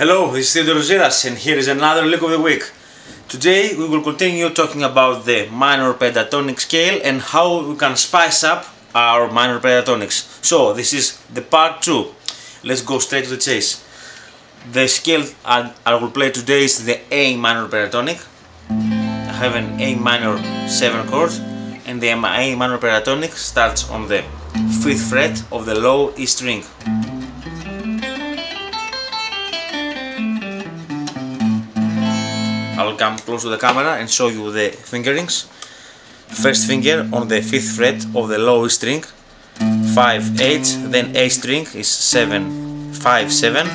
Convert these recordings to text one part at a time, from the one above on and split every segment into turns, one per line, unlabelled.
Hello, this is Theodore Ziras and here is another lick of the week. Today we will continue talking about the minor pentatonic scale and how we can spice up our minor pentatonics. So this is the part 2. Let's go straight to the chase. The scale I, I will play today is the A minor pentatonic. I have an A minor 7 chord and the A minor pentatonic starts on the 5th fret of the low E string. I'll come close to the camera and show you the fingerings. First finger on the 5th fret of the low string, 5 8, then A string is 7 5 7,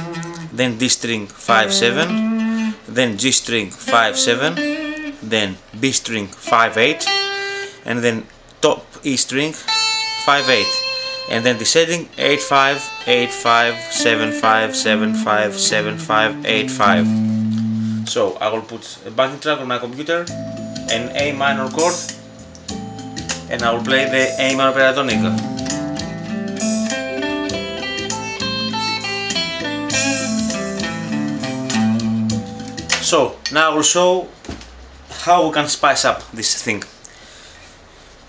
then D string 5 7, then G string 5 7, then B string 5 8, and then top E string 5 8 and then descending 8 5 8 5 7 5 7 5 7 5 8 5 so I will put a backing track on my computer, an A minor chord, and I will play the A minor pentatonic. So now I will show how we can spice up this thing.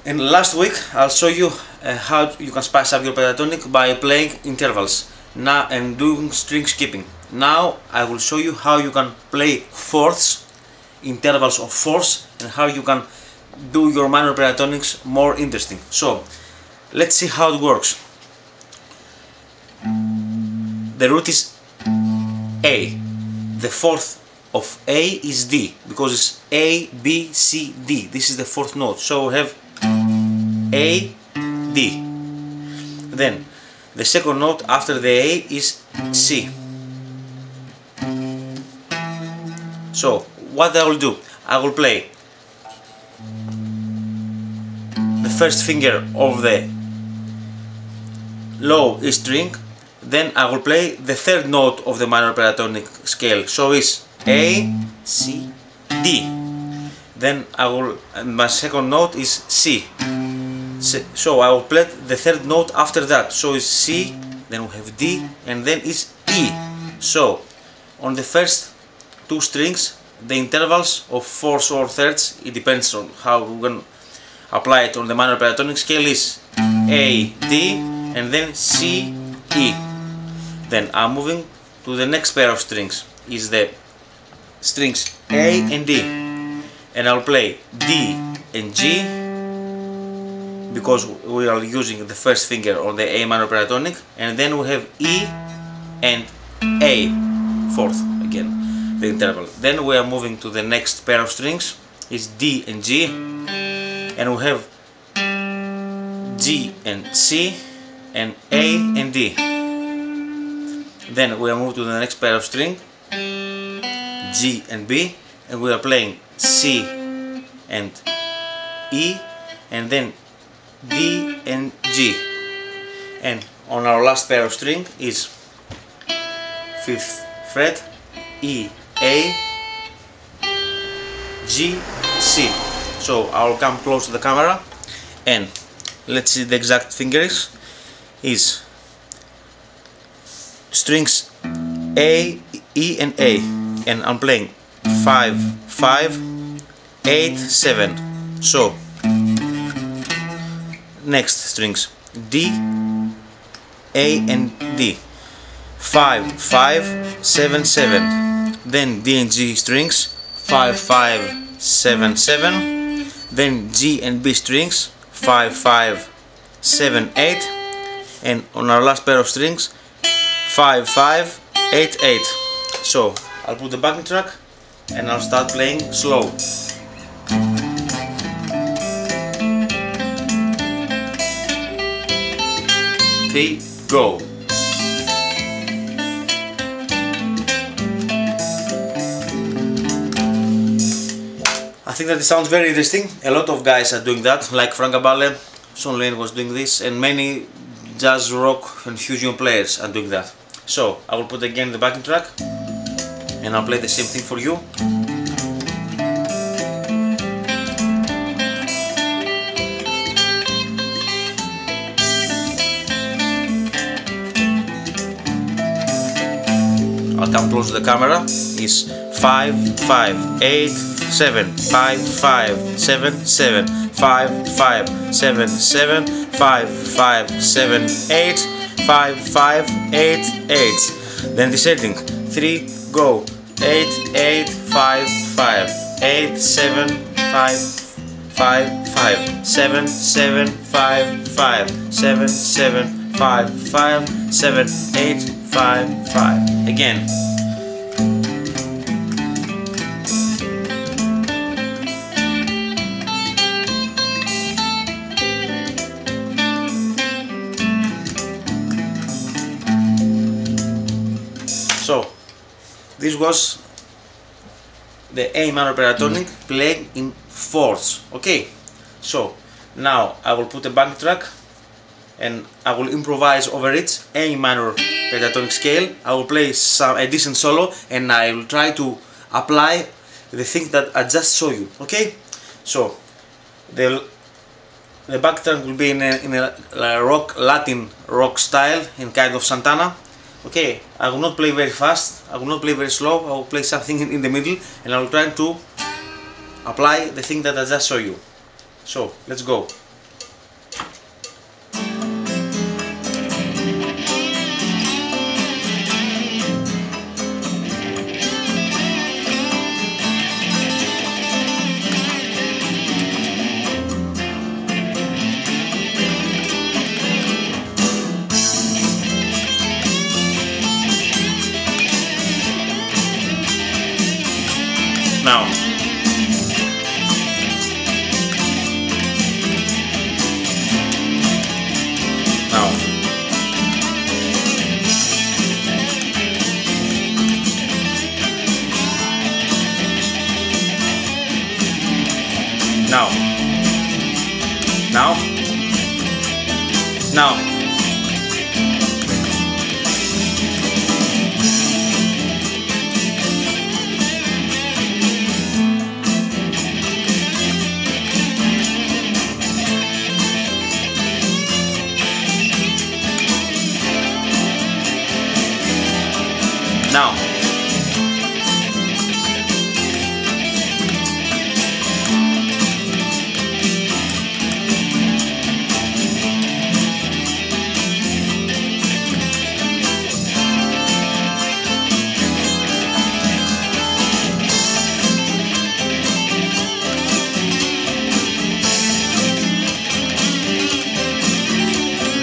In last week I'll show you uh, how you can spice up your pentatonic by playing intervals now and doing string skipping. Now I will show you how you can play fourths, intervals of fourths and how you can do your minor pentatonics more interesting. So let's see how it works. The root is A. The fourth of A is D because it's A, B, C, D. This is the fourth note. So we have A, D. Then the second note after the A is C. So what I will do, I will play the first finger of the low E string, then I will play the third note of the minor pentatonic scale. So it's A, C, D. Then I will, my second note is C so I will play the third note after that so it's C then we have D and then it's E so on the first two strings the intervals of fourths or thirds it depends on how we can apply it on the minor pentatonic scale is A, D and then C, E. Then I'm moving to the next pair of strings. Is the strings A and D. And I'll play D and G because we are using the first finger on the A minor pentatonic and then we have E and A fourth again the interval. Then we are moving to the next pair of strings. Is D and G. And we have G and C and A and D. Then we are moving to the next pair of string. G and B. And we are playing C and E. And then D and G. And on our last pair of string is 5th fret E A G C. So I'll come close to the camera. And let's see the exact fingers. Is strings A E and A. And I'm playing 5 5 8 7 so next strings. D, A and D. 5, 5, 7, 7 then D and G strings 5, 5, 7, 7 then G and B strings 5, 5, 7, 8 and on our last pair of strings 5, 5, 8, 8 so I'll put the backing track and I'll start playing slow. Three, go. Think that it sounds very interesting. A lot of guys are doing that, like Frank Gambale, Shawn Lane was doing this, and many jazz, rock, and fusion players are doing that. So, I will put again the backing track, and I'll play the same thing for you. I'll come close to the camera, is 5, 5, 8, 7, 5, 5, 7, 7, 5, 5, 7, 7, 5, 5, 7, 8, 5, 5, 8, 8. Then descending, 3, go, 8, 8, 5, 5, 8, 7, 5, 5, 5, 7, 7, 5, 5, 7, 7, 5, 5, 7, 8, 5, 5. Again. This was the A minor pentatonic mm. playing in fourths. Okay, so now I will put a back track and I will improvise over it A minor pentatonic scale. I will play some a decent solo and I will try to apply the thing that I just show you. Okay, so the the back track will be in a, in a rock Latin rock style in kind of Santana okay I will not play very fast I will not play very slow I will play something in, the middle and I will try to apply the thing that I just show you. So let's go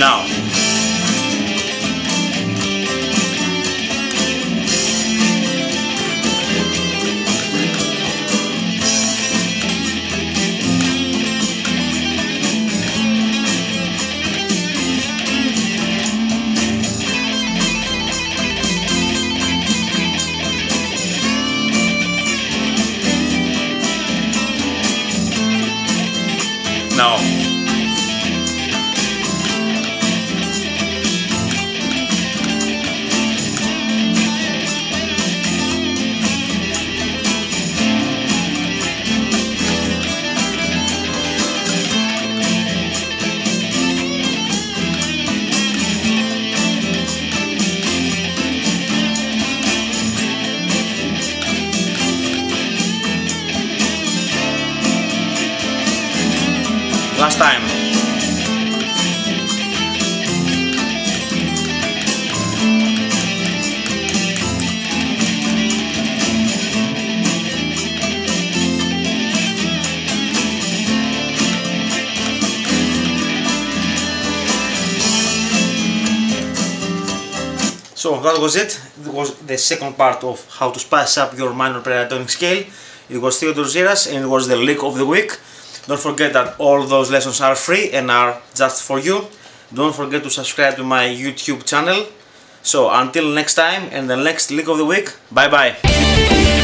Now. Last time. So that was it. It was the second part of how to spice up your minor pentatonic scale. It was Theodore Ziras and it was the lick of the week. Don't forget that all those lessons are free and are just for you. Don't forget to subscribe to my YouTube channel. So until next time and the next lick of the week, bye bye.